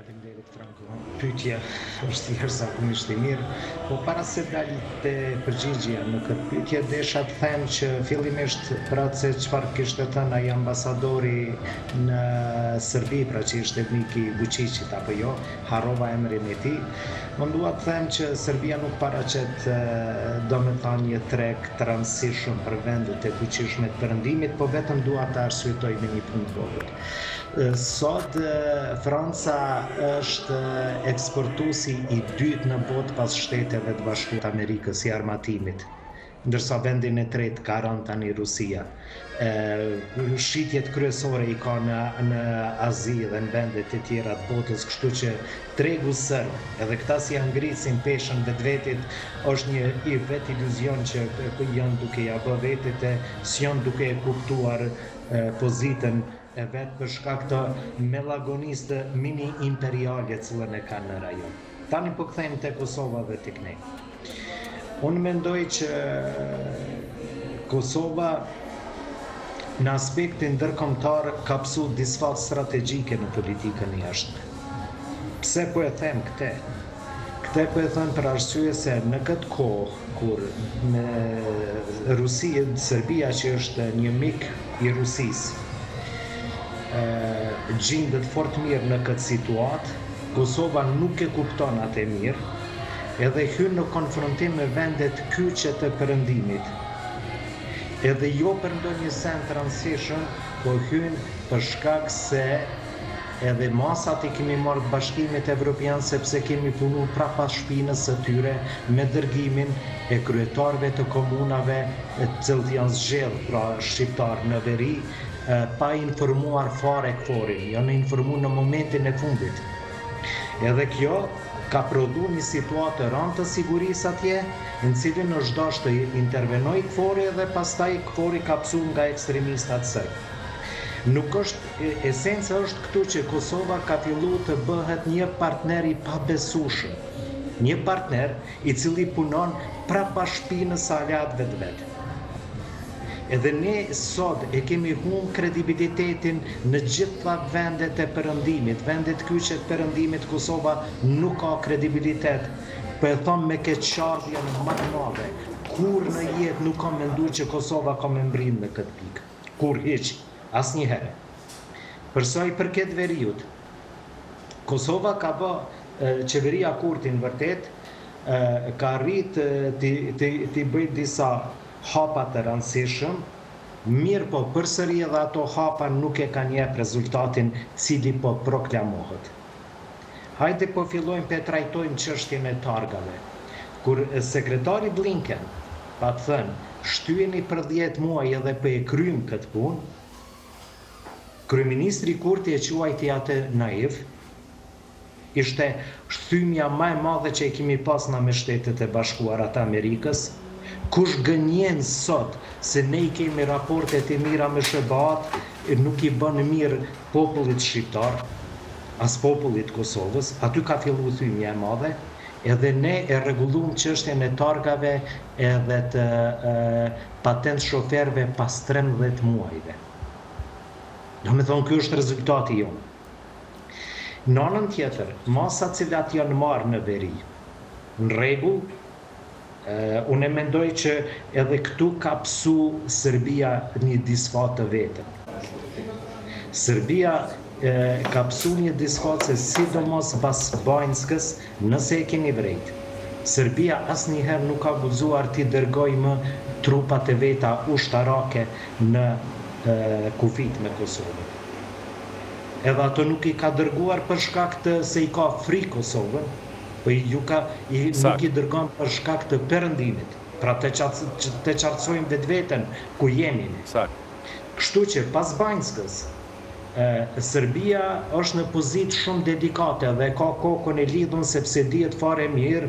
Faleminderit Franko. Pyetja është jashtëzakonisht e mirë, po para se të dal te përgjigjja në këtë pyetje desha të them që fillimisht për atë se çfarë kishte thënë ai ambasadori në Serbi, pra që ishte mik i Vuçiqit apo jo, harrova emrin e tij. Unë dua të them që Serbia nuk paraqet domethënë një treg të rëndësishëm për vendet e fuqishme të Perëndimit, po vetëm dua të arsyetoj me një punë të vogël. Sot Franca është eksportuesi i dytë në botë pas Shteteve të Bashkuara të Amerikës i armatimit, ndërsa vendin e tretë ka rënë tani Rusia. Shitjet kryesore i ka në në Azi dhe në vende të tjera të botës, kështu që tregu serb, edhe këta si ia ngrisin peshën vetvetit, është një i vetë iluzion që janë duke ia bë vetit e s'janë duke e kuptuar pozitën e vet për shkak të melankolisë mini imperiale cilën e kanë në rajon. Tani po kthehemi te Kosova dhe tek ne. Unë mendoj që Kosova në aspektin ndërkombëtar ka pësu disfatë strategjike në politikën e jashtme. Pse po e them këte? Këte po e them për arsye se në këtë kohë kur me Rusi, Serbia që është një mik i Rusisë, gjindet fort mirë në këtë situatë, Kosova nuk e kupton atë mirë, edhe hyn në konfrontim me vendet kyçe të Perëndimit. Edhe jo për ndonjë send të rëndësishëm, po hyn për shkak se Edhe masat i kemi marrë Bashkimit Evropian sepse kemi punu prapa shpinës së tyre me dërgimin e kryetarëve të komunave të cilët janë zgjedhë pra shqiptarë në veri pa informuar fare KFOR-in, janë informu në momentin e fundit. Edhe kjo ka prodhu një situatë të randë të sigurisë atje, në cilin është dashtë të intervenojë KFOR-i dhe pastaj KFOR-i ka pësu nga ekstremistat sërbë. Nuk është Esenca është këtu që Kosova ka fillu të bëhet një partner i pabesueshëm, një partner i cili punon prapa shpinës së aleatëve të vet. Edhe ne sot e kemi hum kredibilitetin në gjitha vendet e Perëndimit, vendet kyçe të Perëndimit Kosova nuk ka kredibilitet, po e them me keqardhjen ma të madhe, kurrë në jetë nuk kam mendu që Kosova ka me mbrri në këtë pikë, kurrë hiç. Asnjëherë. Për sa i përket veriut, Kosova ka bë, qeveria Kurti në vërtet ka arrit t'i bëj disa hapa të rëndësishëm, mirëpo përsëri edhe ato hapa nuk e kanë jep rezultatin cili po proklamohet. Hajde po fillojmë pe trajtojmë çështjen e targave. Kur sekretari Blinken pat thënë shtyeni për dhjetë muaj edhe po e kryjmë këtë punë, kryeministri Kurti e quajti atë naiv, ishte thymja më e madhe që e kemi pas ne me Shtetet e Bashkuara të Amerikës, kush gënjen sot se ne i kemi raportet e mira me SHBA-të nuk i bën mirë popullit shqiptar. as popullit të Kosovës, aty ka fillu thymja e madhe, edhe ne e rregullum çështjen e targave edhe të patent shoferëve pas trembëdhjetë muajve. Domethënë ky është rezultati jonë. Në anën tjetër, masat cilat janë marrë në veri, në rregull, Unë e mendoj që edhe këtu ka pësu Serbia një disfatë të vetën. Serbia ka pësu një disfatë se sidomos bas Banjskës, nëse e keni vrejt. Serbia asnjëherë nuk ka guzuar t'i dërgoj më trupat e veta ushtarake në kufit me Kosovën. Edhe ato nuk i ka dërguar për shkak të se i ka frikë Kosovën, Po ju ka i nuk i dërgon për shkak të Perëndimit. Pra ta qartësojmë vetveten ku jemi ne. Sakt. Kështu që pas Banjskës Serbia është në pozitë shumë delikate dhe ka kokën e lidhun sepse dihet fare mirë